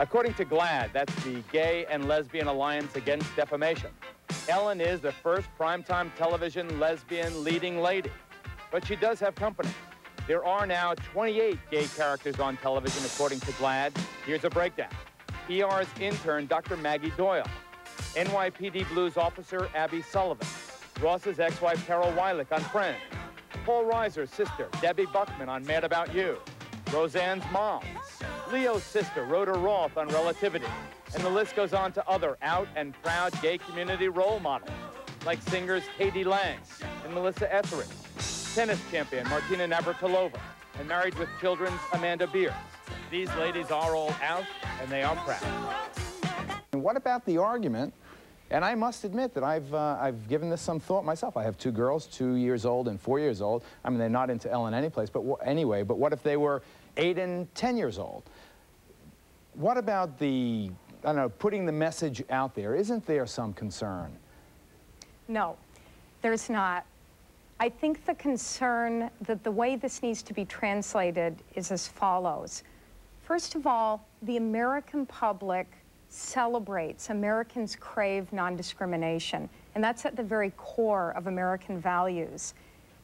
According to GLAAD, that's the Gay and Lesbian Alliance Against Defamation, Ellen is the first primetime television lesbian leading lady. But she does have company. There are now 28 gay characters on television, according to GLAAD. Here's a breakdown. ER's intern, Dr. Maggie Doyle. NYPD Blues officer, Abby Sullivan. Ross's ex-wife, Carol Willick, on Friends. Paul Reiser's sister, Debbie Buckman, on Mad About You. Roseanne's mom. Leo's sister, Rhoda Roth, on Relativity. And the list goes on to other out and proud gay community role models, like singers k.d. lang and Melissa Etheridge, tennis champion Martina Navratilova, and married with children's Amanda Bearse. These ladies are all out, and they are proud. And what about the argument? And I must admit that I've, uh, I've given this some thought myself. I have two girls, two years old and four years old. I mean, they're not into Ellen anyplace, but anyway, but what if they were eight and 10 years old? What about the, I don't know, putting the message out there? Isn't there some concern? No, there's not. I think the concern that the way this needs to be translated is as follows. First of all, the American public celebrates, Americans crave non-discrimination, and that's at the very core of American values.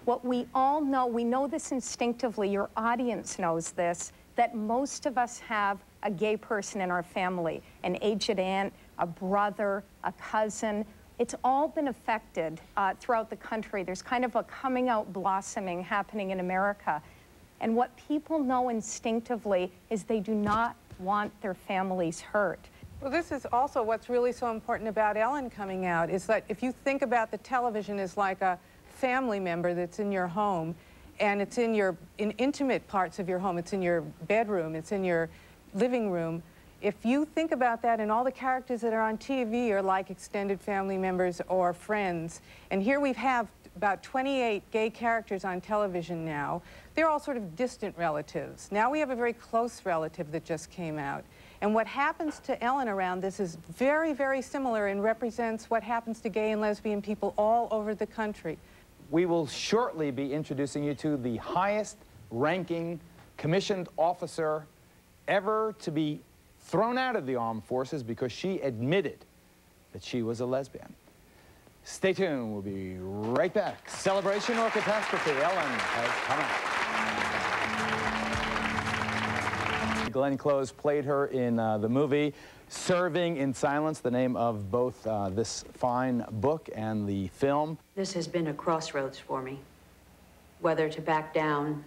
What we all know, we know this instinctively, your audience knows this, that most of us have a gay person in our family, an aged aunt, a brother, a cousin. It's all been affected uh, throughout the country. There's kind of a coming out blossoming happening in America. And what people know instinctively is they do not want their families hurt. Well, this is also what's really so important about Ellen coming out, is that if you think about the television as like a family member that's in your home, and it's in your in intimate parts of your home. It's in your bedroom. It's in your living room. If you think about that, and all the characters that are on TV are like extended family members or friends, and here we have about 28 gay characters on television now. They're all sort of distant relatives. Now we have a very close relative that just came out. And what happens to Ellen around this is very, very similar and represents what happens to gay and lesbian people all over the country we will shortly be introducing you to the highest ranking commissioned officer ever to be thrown out of the armed forces because she admitted that she was a lesbian. Stay tuned. We'll be right back. Celebration or catastrophe? Ellen has come out. Glenn Close played her in uh, the movie Serving in Silence, the name of both uh, this fine book and the film. This has been a crossroads for me. Whether to back down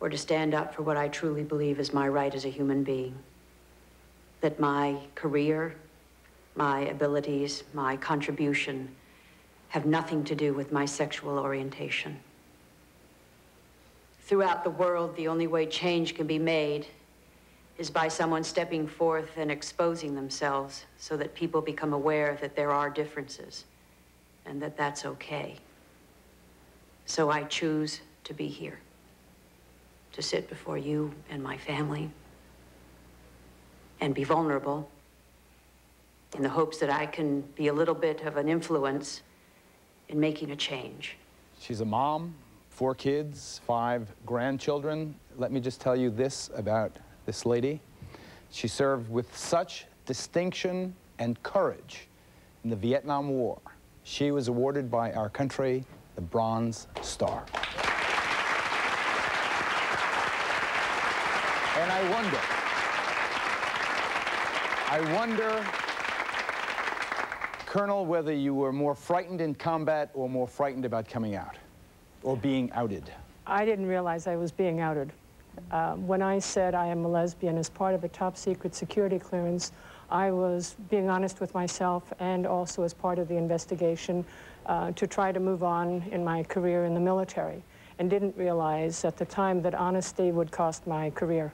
or to stand up for what I truly believe is my right as a human being. That my career, my abilities, my contribution have nothing to do with my sexual orientation. Throughout the world, the only way change can be made is by someone stepping forth and exposing themselves so that people become aware that there are differences and that that's okay. So I choose to be here, to sit before you and my family and be vulnerable in the hopes that I can be a little bit of an influence in making a change. She's a mom, four kids, five grandchildren. Let me just tell you this about this lady. She served with such distinction and courage in the Vietnam War. She was awarded by our country the Bronze Star. And I wonder, I wonder, Colonel, whether you were more frightened in combat or more frightened about coming out or being outed. I didn't realize I was being outed. Uh, when I said I am a lesbian as part of a top secret security clearance, I was being honest with myself and also as part of the investigation uh, to try to move on in my career in the military and didn't realize at the time that honesty would cost my career.